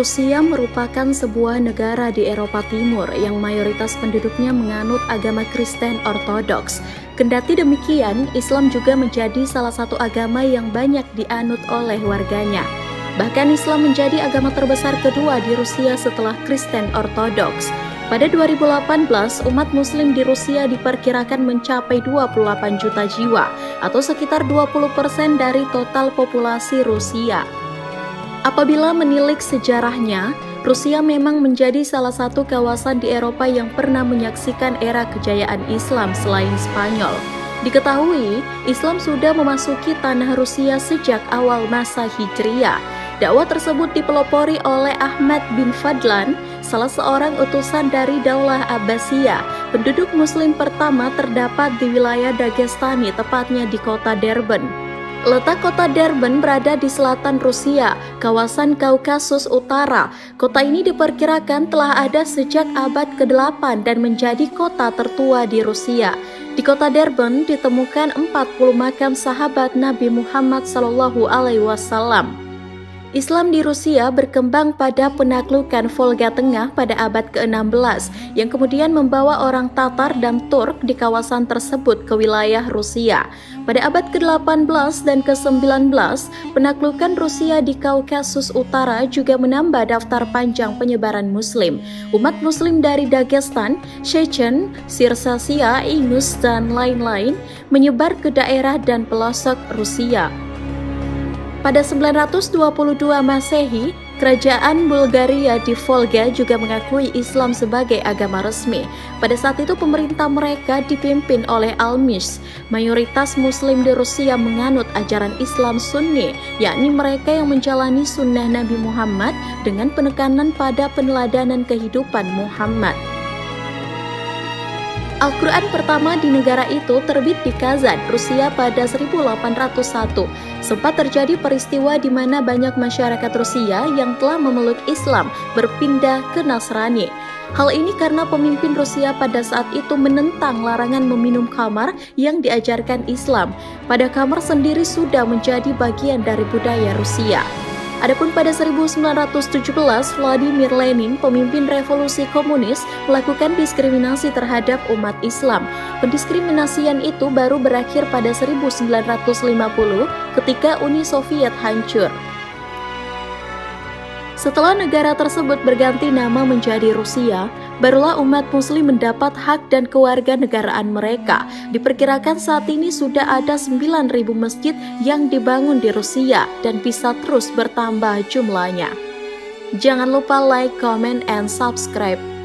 Rusia merupakan sebuah negara di Eropa Timur yang mayoritas penduduknya menganut agama Kristen Ortodoks. Kendati demikian, Islam juga menjadi salah satu agama yang banyak dianut oleh warganya. Bahkan Islam menjadi agama terbesar kedua di Rusia setelah Kristen Ortodoks. Pada 2018, umat muslim di Rusia diperkirakan mencapai 28 juta jiwa atau sekitar 20% dari total populasi Rusia. Apabila menilik sejarahnya, Rusia memang menjadi salah satu kawasan di Eropa yang pernah menyaksikan era kejayaan Islam selain Spanyol. Diketahui, Islam sudah memasuki tanah Rusia sejak awal masa Hijriah. Dakwah tersebut dipelopori oleh Ahmad bin Fadlan, salah seorang utusan dari Daulah Abbasiyah. Penduduk muslim pertama terdapat di wilayah Dagestani, tepatnya di kota Derben. Letak kota Derben berada di selatan Rusia, kawasan Kaukasus Utara. Kota ini diperkirakan telah ada sejak abad ke-8 dan menjadi kota tertua di Rusia. Di kota Derben ditemukan 40 makam sahabat Nabi Muhammad SAW. Islam di Rusia berkembang pada penaklukan Volga Tengah pada abad ke-16 yang kemudian membawa orang Tatar dan Turk di kawasan tersebut ke wilayah Rusia. Pada abad ke-18 dan ke-19, penaklukan Rusia di Kaukasus Utara juga menambah daftar panjang penyebaran Muslim. Umat Muslim dari Dagestan, Chechen, Sirsasia, Ingus, dan lain-lain menyebar ke daerah dan pelosok Rusia. Pada 922 Masehi, Kerajaan Bulgaria di Volga juga mengakui Islam sebagai agama resmi. Pada saat itu pemerintah mereka dipimpin oleh Almis. Mayoritas muslim di Rusia menganut ajaran Islam Sunni, yakni mereka yang menjalani sunnah Nabi Muhammad dengan penekanan pada peneladanan kehidupan Muhammad. Al-Quran pertama di negara itu terbit di Kazan, Rusia pada 1801. Sempat terjadi peristiwa di mana banyak masyarakat Rusia yang telah memeluk Islam berpindah ke Nasrani. Hal ini karena pemimpin Rusia pada saat itu menentang larangan meminum kamar yang diajarkan Islam. Pada kamar sendiri sudah menjadi bagian dari budaya Rusia. Adapun pada 1917, Vladimir Lenin, pemimpin revolusi komunis, melakukan diskriminasi terhadap umat Islam. Pendiskriminasian itu baru berakhir pada 1950 ketika Uni Soviet hancur. Setelah negara tersebut berganti nama menjadi Rusia, barulah umat muslim mendapat hak dan kewarganegaraan mereka. Diperkirakan saat ini sudah ada 9.000 masjid yang dibangun di Rusia dan bisa terus bertambah jumlahnya. Jangan lupa like, comment, and subscribe.